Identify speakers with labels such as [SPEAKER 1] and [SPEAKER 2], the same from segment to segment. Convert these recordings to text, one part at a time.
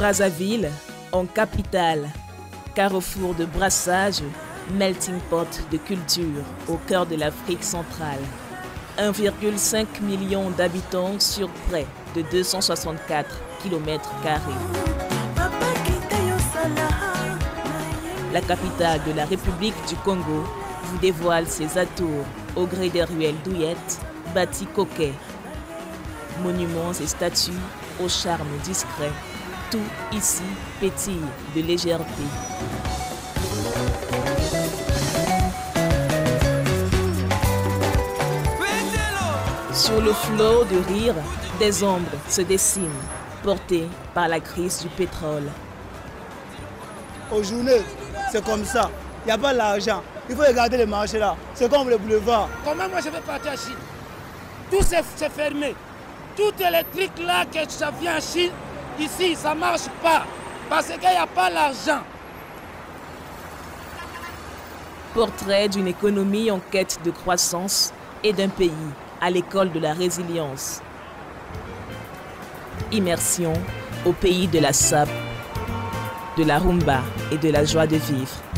[SPEAKER 1] Brazzaville, en capitale, carrefour de brassage, melting pot de culture au cœur de l'Afrique centrale. 1,5 million d'habitants sur près de 264 km. La capitale de la République du Congo vous dévoile ses atours au gré des ruelles douillettes, bâties coquets, monuments et statues au charme discret. Tout ici pétille de légèreté. Sur le flot de rire, des ombres se dessinent, portées par la crise du pétrole.
[SPEAKER 2] Aux journées, c'est comme ça. Il n'y a pas l'argent. Il faut regarder les marchés là. C'est comme le boulevard.
[SPEAKER 3] Comment moi je vais partir à Chine Tout c'est fermé. Tout électrique là que ça vient à Chine, ici, ça ne marche pas. Parce qu'il n'y a pas l'argent.
[SPEAKER 1] Portrait d'une économie en quête de croissance et d'un pays à l'école de la résilience. Immersion au pays de la sap, de la rumba et de la joie de vivre.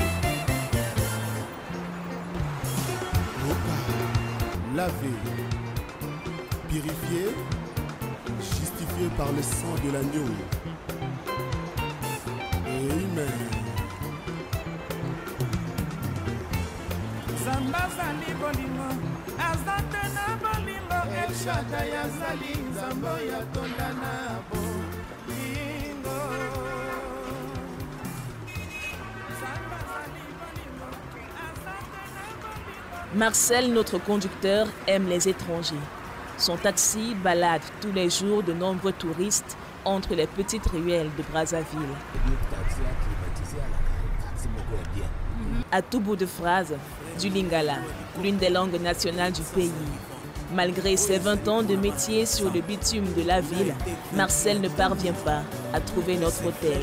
[SPEAKER 4] Nzambe azali bolingo aza te na bolingo elshadai azali nzambe oyo atonda na bolingo
[SPEAKER 1] Marcel, notre conducteur, aime les étrangers. Son taxi balade tous les jours de nombreux touristes entre les petites ruelles de Brazzaville. À tout bout de phrase, du lingala, l'une des langues nationales du pays. Malgré ses 20 ans de métier sur le bitume de la ville, Marcel ne parvient pas à trouver notre hôtel.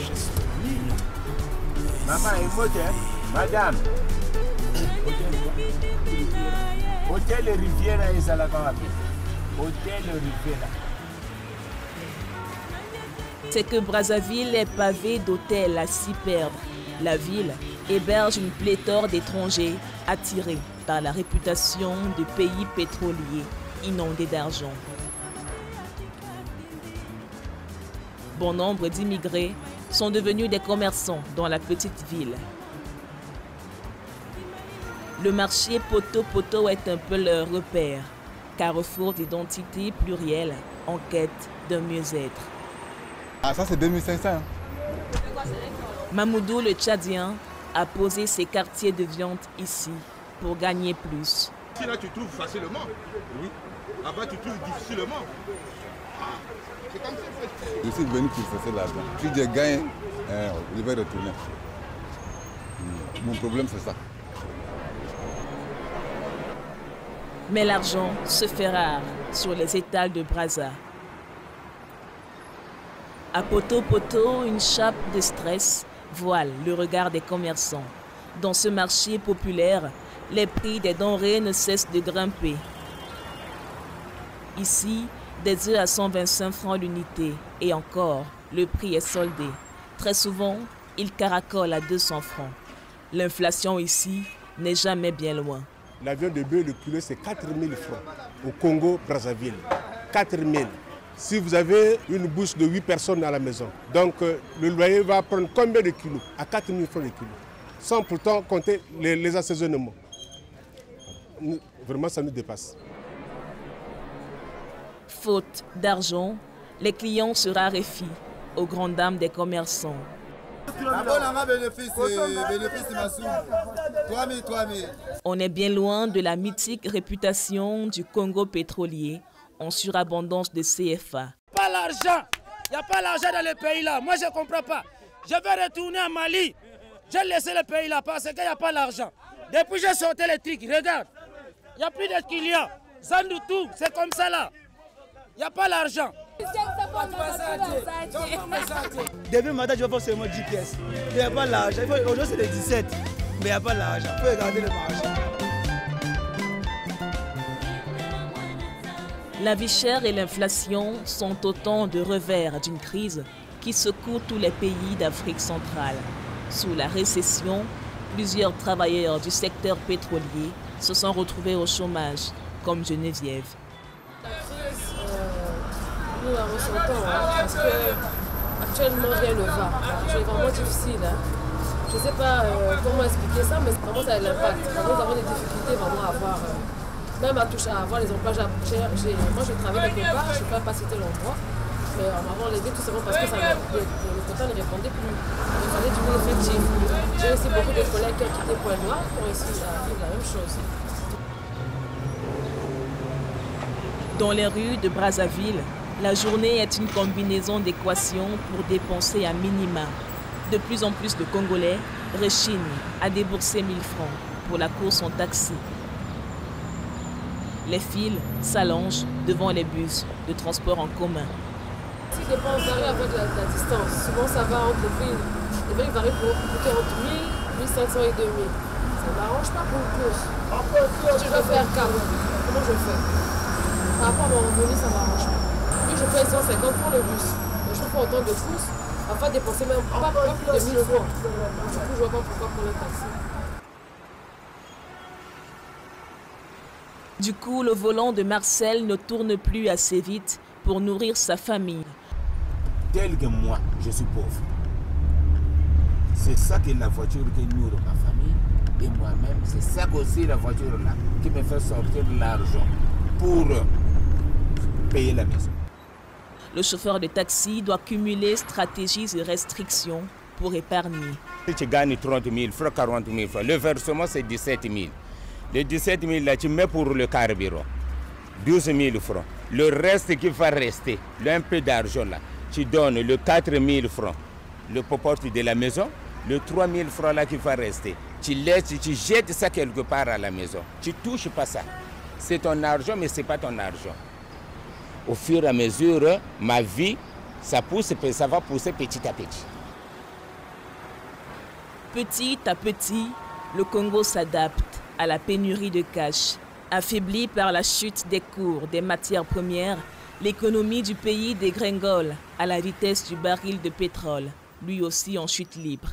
[SPEAKER 5] Madame, hôtel Riviera ezalaka Hôtel Riviera.
[SPEAKER 1] C'est que Brazzaville est pavée d'hôtels à s'y perdre. La ville héberge une pléthore d'étrangers attirés par la réputation de pays pétroliers inondés d'argent. Bon nombre d'immigrés sont devenus des commerçants dans la petite ville. Le marché Poto-Poto est un peu leur repère, carrefour d'identité plurielle en quête d'un mieux-être.
[SPEAKER 6] Ah, ça c'est 2500.
[SPEAKER 1] Mamoudou le Tchadien a posé ses quartiers de viande ici pour gagner plus.
[SPEAKER 7] Ici là tu trouves facilement. Oui. Là-bas tu trouves difficilement. C'est comme ça.
[SPEAKER 6] Je suis venu pour l'argent. Si je gagne, euh, je vais retourner. Mon problème c'est ça.
[SPEAKER 1] Mais l'argent se fait rare sur les étals de Brazza. À Poto Poto, une chape de stress voile le regard des commerçants. Dans ce marché populaire, les prix des denrées ne cessent de grimper. Ici, des œufs à 125 francs l'unité et encore, le prix est soldé. Très souvent, il caracole à 200 francs. L'inflation ici n'est jamais bien loin.
[SPEAKER 8] La viande de bœuf, le kilo, c'est 4000 francs au Congo, Brazzaville. 4000. Si vous avez une bouche de 8 personnes à la maison, donc euh, le loyer va prendre combien de kilos? À 4000 francs le kilo. Sans pourtant compter les, les assaisonnements. Vraiment, ça nous dépasse.
[SPEAKER 1] Faute d'argent, les clients se raréfient aux grandes dames des commerçants. On est bien loin de la mythique réputation du Congo pétrolier en surabondance de CFA.
[SPEAKER 3] Pas l'argent. Il n'y a pas l'argent dans le pays là. Moi, je ne comprends pas. Je vais retourner à Mali. J'ai laissé le pays là parce qu'il n'y a pas l'argent. Depuis que j'ai sorti les trucs, regarde. Il n'y a plus de clients. tout, c'est comme ça là. Il n'y a pas l'argent.
[SPEAKER 2] Depuis matin, je vais faire seulement 10 pièces. Il n'y a pas l'argent. Aujourd'hui, c'est les 17. Mais il n'y a pas l'argent. Il faut regarder le marché.
[SPEAKER 1] La vie chère et l'inflation sont autant de revers d'une crise qui secoue tous les pays d'Afrique centrale. Sous la récession, plusieurs travailleurs du secteur pétrolier se sont retrouvés au chômage, comme Geneviève.
[SPEAKER 9] La crise, euh, nous la ressentons hein, parce que actuellement rien ne va. C'est vraiment difficile. hein. Je ne sais pas euh, comment expliquer ça, mais vraiment ça a l'impact. Nous avons des difficultés vraiment à avoir, euh, même à toucher avoir les emplois. J'ai- moi je travaille quelque part, je ne peux pas citer l'endroit, mais on m'a enlevé tout simplement parce que ça, le, le quota ne répondait plus. Il fallait du l'effectif. J'ai aussi beaucoup de collègues qui ont quitté Point Noir qui ont à vivre la même chose.
[SPEAKER 1] Dans les rues de Brazzaville, la journée est une combinaison d'équations pour dépenser à minima. De plus en plus de Congolais rechignent à débourser 1000 francs pour la course en taxi. Les files s'allongent devant les bus de transport en commun.
[SPEAKER 9] Si dépend varie avec la, la distance. Souvent ça va entre les prix. Les prix varient pour coûter entre 1000, 1500 et 2000. Ça ne m'arrange pas pour. Si je veux faire cap, comment je fais? Par rapport à mon revenu, ça ne m'arrange pas. Puis je fais 150 pour le bus. Donc je fais autant de courses. Parfois dépenser même pas, plus de 1000 francs. Du coup, je vois pas prendre un taxi.
[SPEAKER 1] Du coup, le volant de Marcel ne tourne plus assez vite pour nourrir sa famille.
[SPEAKER 5] Tel que moi, je suis pauvre. C'est ça que la voiture qui nourrit ma famille et moi-même. C'est ça aussi la voiture là qui me fait sortir de l'argent pour payer la maison.
[SPEAKER 1] Le chauffeur de taxi doit cumuler stratégies et restrictions pour épargner.
[SPEAKER 5] Si tu gagnes 30 000 francs, 40 000 francs, le versement c'est 17 000. Les 17 000 là, tu mets pour le carburant. 12 000 francs. Le reste qui va rester, un peu d'argent là, tu donnes le 4 000 francs, le popote de la maison, le 3 000 francs là qui va rester. Tu laisses, tu jettes ça quelque part à la maison. Tu touches pas ça. C'est ton argent, mais c'est pas ton argent. Au fur et à mesure, ma vie, ça pousse, ça va pousser petit à petit.
[SPEAKER 1] Petit à petit, le Congo s'adapte à la pénurie de cash. Affaibli par la chute des cours des matières premières, l'économie du pays dégringole à la vitesse du baril de pétrole, lui aussi en chute libre.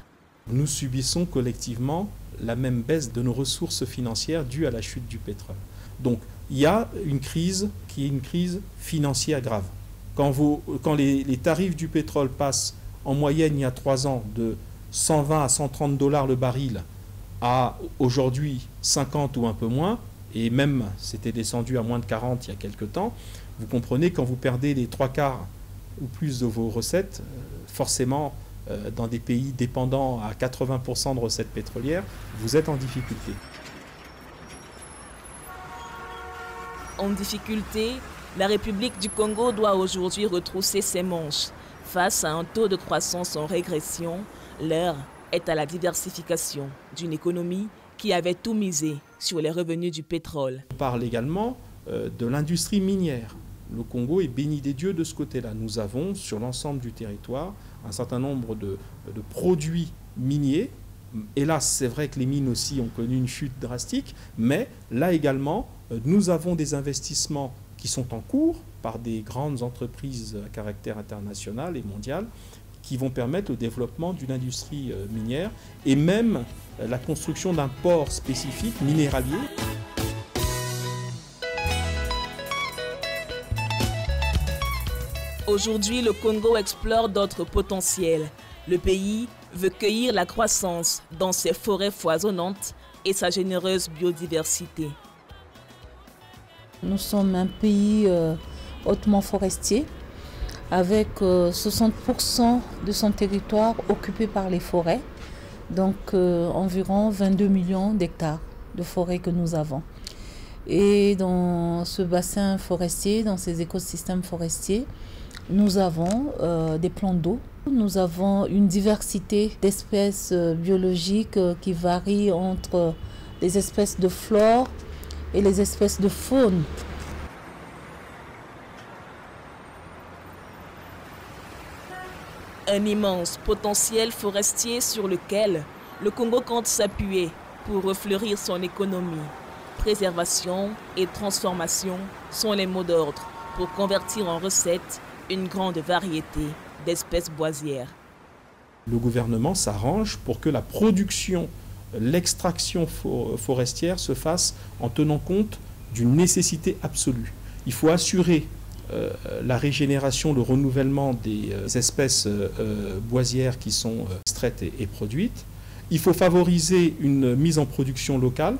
[SPEAKER 10] Nous subissons collectivement la même baisse de nos ressources financières due à la chute du pétrole. Donc il y a une crise qui est une crise financière grave. Quand, les tarifs du pétrole passent en moyenne il y a trois ans de 120 à 130 dollars le baril à aujourd'hui 50 ou un peu moins, et même c'était descendu à moins de 40 il y a quelque temps, vous comprenez quand vous perdez les trois quarts ou plus de vos recettes, euh, forcément euh, dans des pays dépendants à 80% de recettes pétrolières, vous êtes en difficulté.
[SPEAKER 1] En difficulté, la République du Congo doit aujourd'hui retrousser ses manches. Face à un taux de croissance en régression, l'heure est à la diversification d'une économie qui avait tout misé sur les revenus du pétrole.
[SPEAKER 10] On parle également euh, de l'industrie minière. Le Congo est béni des dieux de ce côté-là. Nous avons sur l'ensemble du territoire un certain nombre de, produits miniers. Hélas, c'est vrai que les mines aussi ont connu une chute drastique, mais là également, euh, nous avons des investissements qui sont en cours par des grandes entreprises à caractère international et mondial qui vont permettre le développement d'une industrie euh, minière et même euh, la construction d'un port spécifique minéralier.
[SPEAKER 1] Aujourd'hui, le Congo explore d'autres potentiels. Le pays veut cueillir la croissance dans ses forêts foisonnantes et sa généreuse biodiversité.
[SPEAKER 11] Nous sommes un pays euh, hautement forestier, avec euh, 60% de son territoire occupé par les forêts, donc euh, environ 22 millions d'hectares de forêts que nous avons. Et dans ce bassin forestier, dans ces écosystèmes forestiers, nous avons euh, des plans d'eau, nous avons une diversité d'espèces euh, biologiques euh, qui varie entre les espèces de flore et les espèces de faune.
[SPEAKER 1] Un immense potentiel forestier sur lequel le Congo compte s'appuyer pour refleurir son économie. Préservation et transformation sont les mots d'ordre pour convertir en recettes une grande variété d'espèces boisières.
[SPEAKER 10] Le gouvernement s'arrange pour que la production, l'extraction forestière se fasse en tenant compte d'une nécessité absolue. Il faut assurer euh, la régénération, le renouvellement des euh, espèces euh, boisières qui sont extraites et, produites. Il faut favoriser une mise en production locale,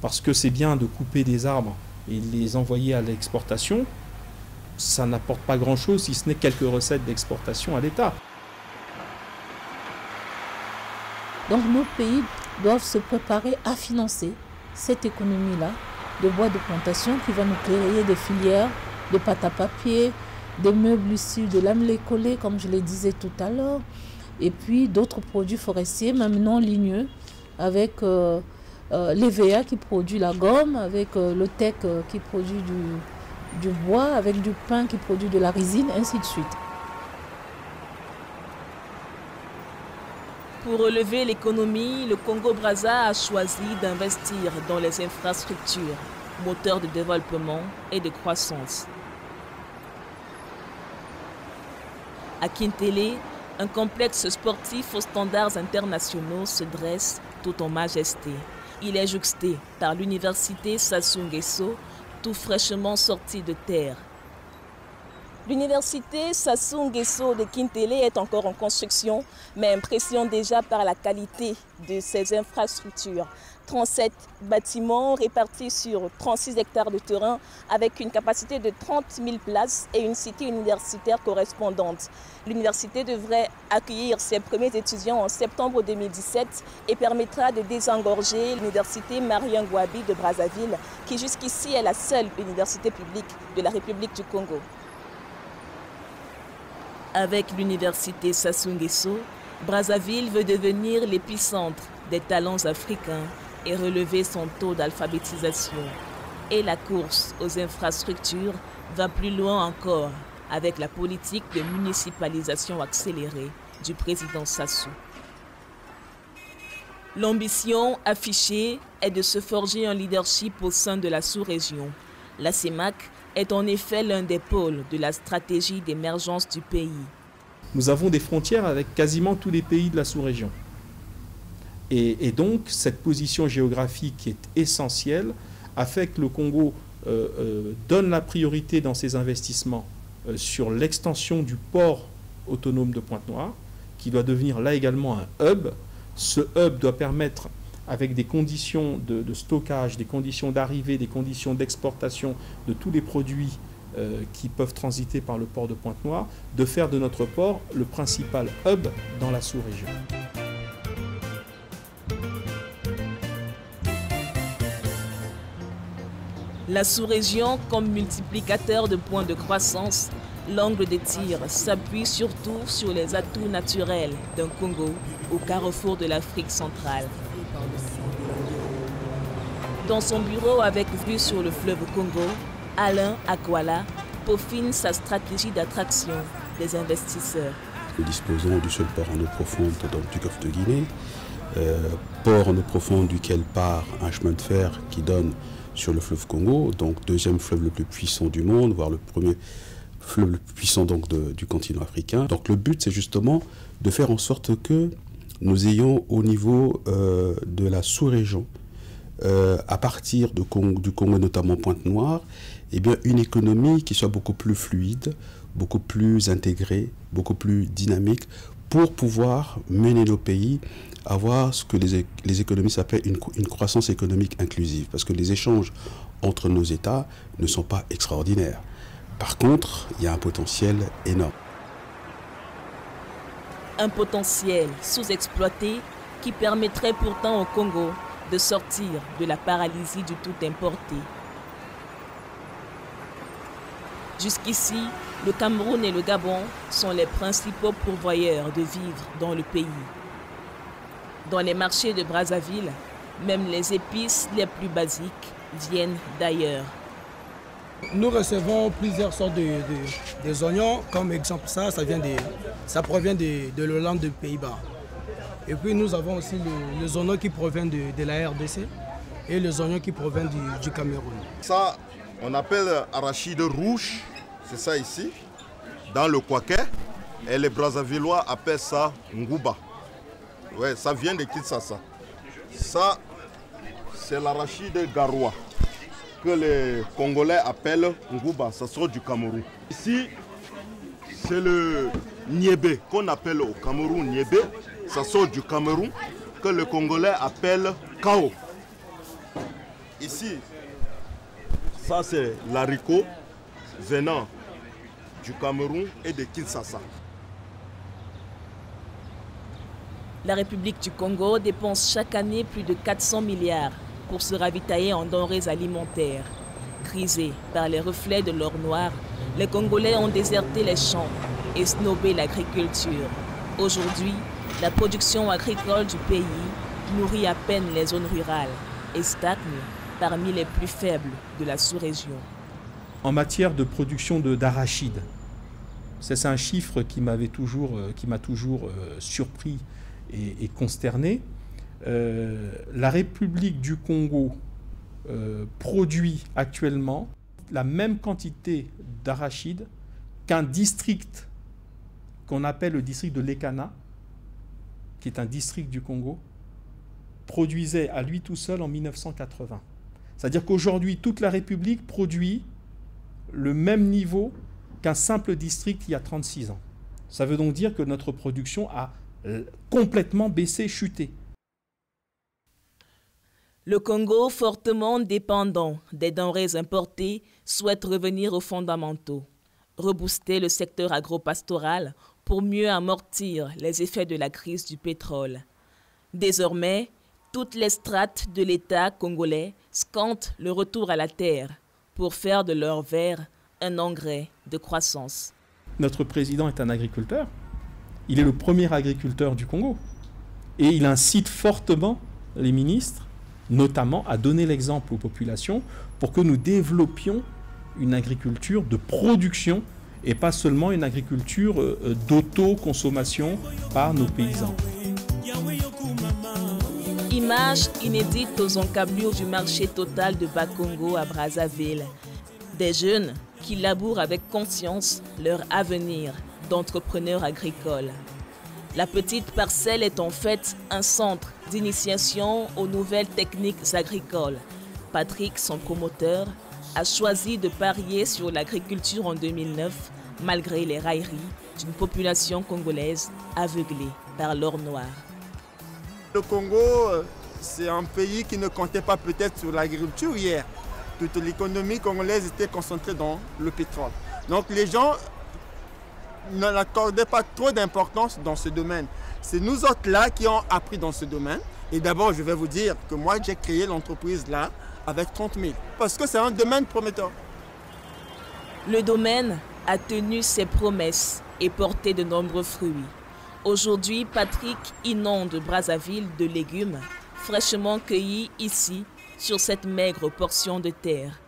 [SPEAKER 10] parce que c'est bien de couper des arbres et les envoyer à l'exportation. Ça n'apporte pas grand-chose si ce n'est quelques recettes d'exportation à l'État.
[SPEAKER 11] Donc nos pays doivent se préparer à financer cette économie-là de bois de plantation qui va nous créer des filières de pâte à papier, des meubles issus de lamelé collé, comme je le disais tout à l'heure, et puis d'autres produits forestiers, même non ligneux, avec euh, euh, l'EVA qui produit la gomme, avec euh, le TEC qui produit du, du bois, avec du pain qui produit de la résine, ainsi de suite.
[SPEAKER 1] Pour relever l'économie, le Congo-Brazza a choisi d'investir dans les infrastructures, moteurs de développement et de croissance. À Kintele, un complexe sportif aux standards internationaux se dresse tout en majesté. Il est juxté par l'université Sassou Nguesso, tout fraîchement sorti de terre. L'université Sassou Nguesso de Kintele est encore en construction, mais impressionne déjà par la qualité de ses infrastructures. 37 bâtiments répartis sur 36 hectares de terrain avec une capacité de 30 000 places et une cité universitaire correspondante. L'université devrait accueillir ses premiers étudiants en septembre 2017 et permettra de désengorger l'université Marien Gouabi de Brazzaville qui jusqu'ici est la seule université publique de la République du Congo. Avec l'université Sassou Nguesso, Brazzaville veut devenir l'épicentre des talents africains et relever son taux d'alphabétisation. Et la course aux infrastructures va plus loin encore avec la politique de municipalisation accélérée du président Sassou. L'ambition affichée est de se forger un leadership au sein de la sous-région. La CEMAC est en effet l'un des pôles de la stratégie d'émergence du pays.
[SPEAKER 10] Nous avons des frontières avec quasiment tous les pays de la sous-région. Et, donc, cette position géographique qui est essentielle a fait que le Congo euh, euh, donne la priorité dans ses investissements euh, sur l'extension du port autonome de Pointe-Noire, qui doit devenir là également un hub. Ce hub doit permettre, avec des conditions de, stockage, des conditions d'arrivée, des conditions d'exportation de tous les produits qui peuvent transiter par le port de Pointe-Noire, de faire de notre port le principal hub dans la sous-région.
[SPEAKER 1] La sous-région comme multiplicateur de points de croissance, l'angle des tirs s'appuie surtout sur les atouts naturels d'un Congo au carrefour de l'Afrique centrale. Dans son bureau avec vue sur le fleuve Congo, Alain Akwala peaufine sa stratégie d'attraction des investisseurs.
[SPEAKER 12] Nous disposons du seul port en eau profonde du Golfe de Guinée, port en eau profonde duquel part un chemin de fer qui donne sur le fleuve Congo, donc deuxième fleuve le plus puissant du monde, voire le premier fleuve le plus puissant du continent africain. Donc le but, c'est justement de faire en sorte que nous ayons au niveau euh, de la sous-région, euh, à partir du Congo, notamment Pointe-Noire, eh une économie qui soit beaucoup plus fluide, beaucoup plus intégrée, beaucoup plus dynamique pour pouvoir mener nos pays avoir ce que les, économistes appellent une, une, croissance économique inclusive, parce que les échanges entre nos États ne sont pas extraordinaires. Par contre, il y a un potentiel énorme.
[SPEAKER 1] Un potentiel sous-exploité qui permettrait pourtant au Congo de sortir de la paralysie du tout importé. Jusqu'ici, le Cameroun et le Gabon sont les principaux pourvoyeurs de vivres dans le pays. Dans les marchés de Brazzaville, même les épices les plus basiques viennent d'ailleurs.
[SPEAKER 2] Nous recevons plusieurs sortes de, des oignons, comme exemple ça, ça, vient de, ça provient de, de l'Hollande de Pays-Bas. Et puis nous avons aussi les oignons qui proviennent de, la RDC et les oignons qui proviennent du, du Cameroun.
[SPEAKER 7] Ça, on appelle arachide rouge, c'est ça ici, dans le quaquet. Et les Brazzavillois appellent ça Nguba. Ouais, ça vient de Kinshasa. Ça, c'est l'arachide garoua que les Congolais appellent Nguba. Ça sort du Cameroun. Ici, c'est le Niébé qu'on appelle au Cameroun Niébé. Ça sort du Cameroun que les Congolais appellent Kao. Ici, ça c'est l'haricot venant du Cameroun et de Kinshasa.
[SPEAKER 1] La République du Congo dépense chaque année plus de 400 milliards pour se ravitailler en denrées alimentaires. Grisés par les reflets de l'or noir, les Congolais ont déserté les champs et snobé l'agriculture. Aujourd'hui, la production agricole du pays nourrit à peine les zones rurales et stagne parmi les plus faibles de la sous-région.
[SPEAKER 10] En matière de production d'arachide, c'est un chiffre qui toujours, euh, m'a toujours euh, surpris et, et consterné. Euh, la République du Congo euh, produit actuellement la même quantité d'arachide qu'un district qu'on appelle le district de Lekana, qui est un district du Congo, produisait à lui tout seul en 1980. C'est-à-dire qu'aujourd'hui, toute la République produit le même niveau qu'un simple district il y a 36 ans. Ça veut donc dire que notre production a complètement baissé, chuté.
[SPEAKER 1] Le Congo, fortement dépendant des denrées importées, souhaite revenir aux fondamentaux, rebooster le secteur agropastoral pour mieux amortir les effets de la crise du pétrole. Désormais, toutes les strates de l'État congolais scantent le retour à la terre pour faire de leur verre un engrais de croissance.
[SPEAKER 10] Notre président est un agriculteur. Il est le premier agriculteur du Congo. Et il incite fortement les ministres, notamment, à donner l'exemple aux populations pour que nous développions une agriculture de production et pas seulement une agriculture euh, d'autoconsommation par nos paysans.
[SPEAKER 1] Image inédite aux encablures du marché total de Bakongo à Brazzaville. Des jeunes qui labourent avec conscience leur avenir d'entrepreneurs agricoles. La petite parcelle est en fait un centre d'initiation aux nouvelles techniques agricoles. Patrick, son promoteur, a choisi de parier sur l'agriculture en 2009 malgré les railleries d'une population congolaise aveuglée par l'or noir.
[SPEAKER 13] Le Congo, c'est un pays qui ne comptait pas peut-être sur l'agriculture hier. Toute l'économie congolaise était concentrée dans le pétrole. Donc les gens n'accordaient pas trop d'importance dans ce domaine. C'est nous autres là qui avons appris dans ce domaine. Et d'abord, je vais vous dire que moi, j'ai créé l'entreprise là avec 30 000. Parce que c'est un domaine prometteur.
[SPEAKER 1] Le domaine a tenu ses promesses et porté de nombreux fruits. Aujourd'hui, Patrick inonde Brazzaville de légumes fraîchement cueillis ici sur cette maigre portion de terre.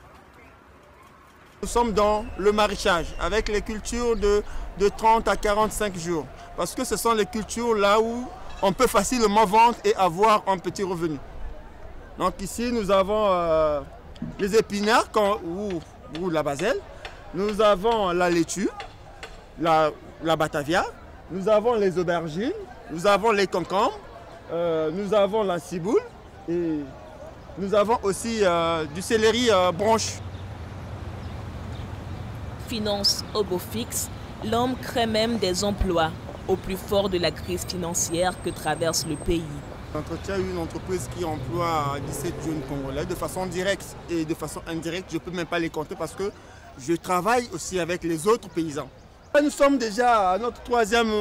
[SPEAKER 13] Nous sommes dans le maraîchage avec les cultures de, de 30 à 45 jours. Parce que ce sont les cultures là où on peut facilement vendre et avoir un petit revenu. Donc ici, nous avons euh, les épinards ou, la baselle. Nous avons la laitue, la, la batavia. Nous avons les aubergines. Nous avons les concombres. Euh, nous avons la ciboule. Et nous avons aussi euh, du céleri branche.
[SPEAKER 1] Finance au l'homme crée même des emplois au plus fort de la crise financière que traverse le pays.
[SPEAKER 13] J'entretiens une entreprise qui emploie 17 jeunes Congolais de façon directe et de façon indirecte. Je ne peux même pas les compter parce que je travaille aussi avec les autres paysans. Nous sommes déjà à notre troisième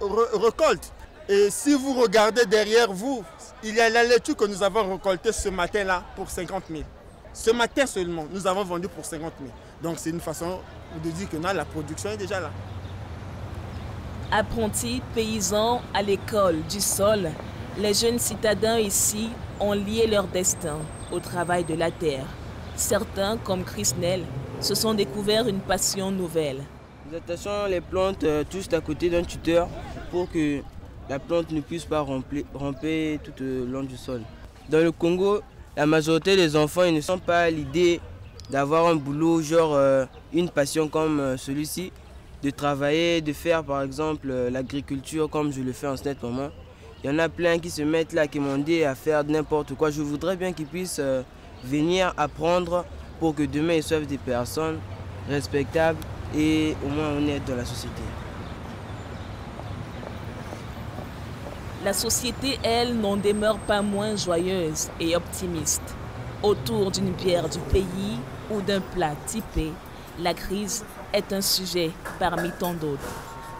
[SPEAKER 13] récolte. Et si vous regardez derrière vous, il y a la laitue que nous avons récoltée ce matin-là pour 50 000. Ce matin seulement, nous avons vendu pour 50 000. Donc c'est une façon de dire que non, la production est déjà là.
[SPEAKER 1] Apprentis, paysans à l'école du sol, les jeunes citadins ici ont lié leur destin au travail de la terre. Certains, comme Chris Nell, se sont découverts une passion nouvelle.
[SPEAKER 14] Nous attachons les plantes euh, juste à côté d'un tuteur pour que la plante ne puisse pas ramper tout le long du sol. Dans le Congo, la majorité des enfants ils ne sont pas l'idée d'avoir un boulot, genre euh, une passion comme euh, celui-ci. de travailler, de faire par exemple euh, l'agriculture comme je le fais en ce moment. Il y en a plein qui se mettent là, qui m'ont dit à faire n'importe quoi. Je voudrais bien qu'ils puissent venir apprendre pour que demain ils soient des personnes respectables et au moins honnêtes dans la société.
[SPEAKER 1] La société, elle, n'en demeure pas moins joyeuse et optimiste. Autour d'une bière du pays ou d'un plat typé, la crise est un sujet parmi tant d'autres.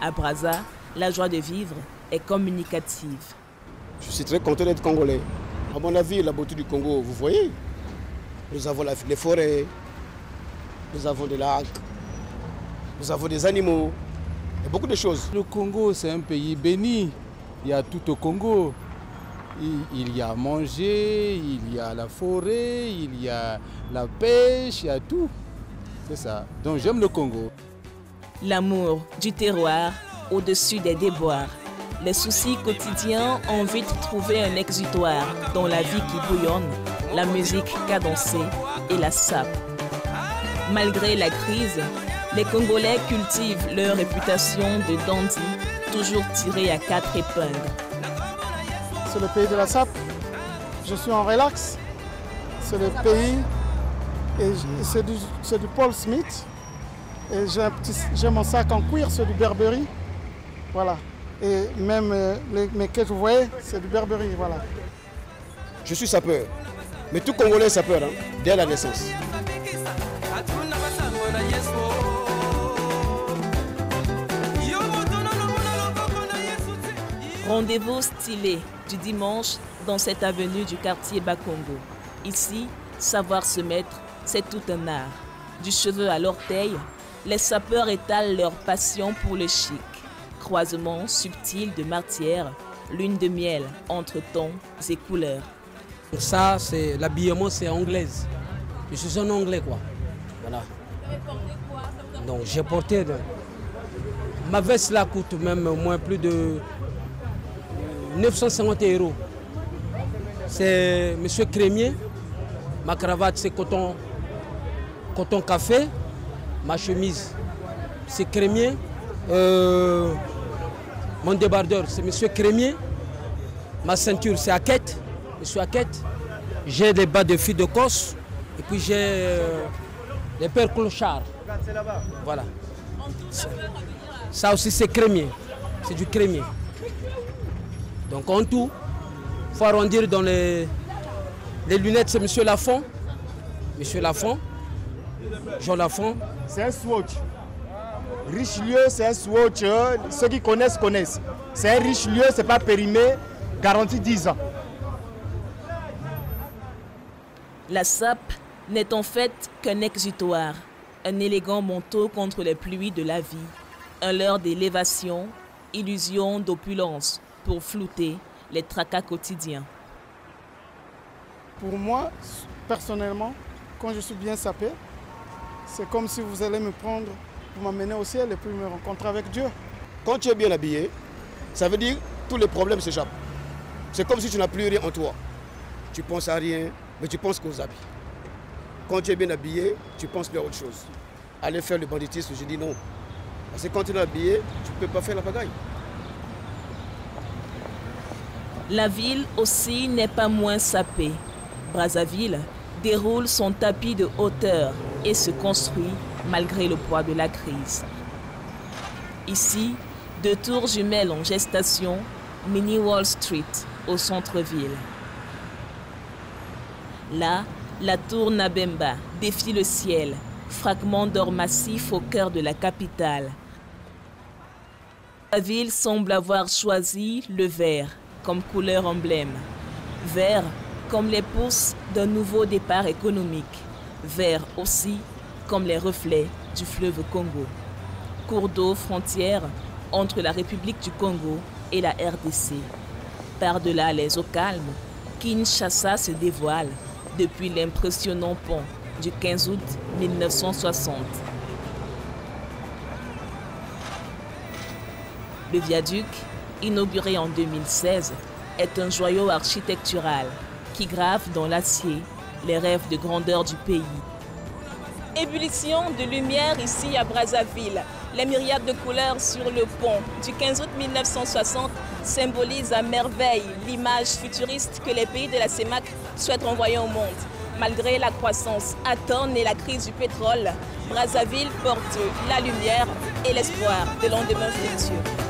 [SPEAKER 1] À Brazza, la joie de vivre est communicative.
[SPEAKER 15] Je suis très content d'être congolais. À mon avis, la beauté du Congo, vous voyez, nous avons les forêts, nous avons des lacs, nous avons des animaux, et beaucoup de choses.
[SPEAKER 16] Le Congo, c'est un pays béni. Il y a tout au Congo. Il y a à manger, il y a la forêt, il y a la pêche, il y a tout. C'est ça. Donc j'aime le Congo.
[SPEAKER 1] L'amour du terroir au-dessus des déboires. Les soucis quotidiens ont vite trouvé un exutoire dans la vie qui bouillonne, la musique cadencée et la sape. Malgré la crise, les Congolais cultivent leur réputation de dandy, toujours tirés à quatre épingles.
[SPEAKER 17] C'est le pays de la sape. Je suis en relax. C'est le pays et c'est du, du, Paul Smith. Et j'ai mon sac en cuir, c'est du Burberry. Voilà. Et même euh, les, mes quêtes, vous voyez, c'est du Burberry. Voilà.
[SPEAKER 15] Je suis sapeur. Mais tout Congolais est sapeur, hein, dès la naissance.
[SPEAKER 1] Rendez-vous stylé du dimanche dans cette avenue du quartier Bakongo. Ici, savoir se mettre, c'est tout un art. Du cheveu à l'orteil, les sapeurs étalent leur passion pour le chic. Croisement subtil de matière, lune de miel entre tons et couleurs.
[SPEAKER 18] Ça, c'est l'habillement, c'est anglaise. Je suis un anglais, quoi. Voilà. Donc, j'ai porté. Ma veste là coûte même au moins plus de 950 euros. C'est M. Crémier. Ma cravate, c'est coton, coton café. Ma chemise, c'est Crémier. Euh, mon débardeur, c'est M. Crémier. Ma ceinture, c'est Aquette. M. Aquette. J'ai des bas de filles de Corse. Et puis j'ai euh, des pères clochards. Voilà. Ça aussi, c'est Crémier. C'est du Crémier. Donc en tout, il faut arrondir dans les, les lunettes, c'est M. Lafont. M. Lafont. Jean Lafont.
[SPEAKER 19] C'est un swatch. Richelieu, c'est un swatch. Ceux qui connaissent, connaissent. C'est un Richelieu, c'est pas périmé, garantie 10 ans.
[SPEAKER 1] La sape n'est en fait qu'un exutoire, un élégant manteau contre les pluies de la vie, un leurre d'élévation, illusion d'opulence pour flouter les tracas quotidiens.
[SPEAKER 17] Pour moi, personnellement, quand je suis bien sapé, c'est comme si vous allez me prendre pour m'amener au ciel et puis me rencontrer avec Dieu.
[SPEAKER 15] Quand tu es bien habillé, ça veut dire que tous les problèmes s'échappent. C'est comme si tu n'as plus rien en toi. Tu penses à rien, mais tu penses qu'aux habits. Quand tu es bien habillé, tu penses plus à autre chose. Aller faire le banditisme, je dis non. Parce que quand tu es habillé, tu ne peux pas faire la pagaille.
[SPEAKER 1] La ville aussi n'est pas moins sapée. Brazzaville déroule son tapis de hauteur et se construit malgré le poids de la crise. Ici, deux tours jumelles en gestation, Mini Wall Street au centre-ville. Là, la tour Nabemba défie le ciel, fragment d'or massif au cœur de la capitale. La ville semble avoir choisi le vert comme couleur emblème. Vert comme les pousses d'un nouveau départ économique. Vert aussi comme les reflets du fleuve Congo. Cours d'eau frontière entre la République du Congo et la RDC. Par-delà les eaux calmes, Kinshasa se dévoile depuis l'impressionnant pont du 15 août 1960. Le viaduc, inauguré en 2016, est un joyau architectural qui grave dans l'acier les rêves de grandeur du pays. Ébullition de lumière ici à Brazzaville. Les myriades de couleurs sur le pont du 15 août 1960 symbolisent à merveille l'image futuriste que les pays de la CEMAC souhaitent renvoyer au monde. Malgré la croissance atone et la crise du pétrole, Brazzaville porte la lumière et l'espoir de lendemain futur.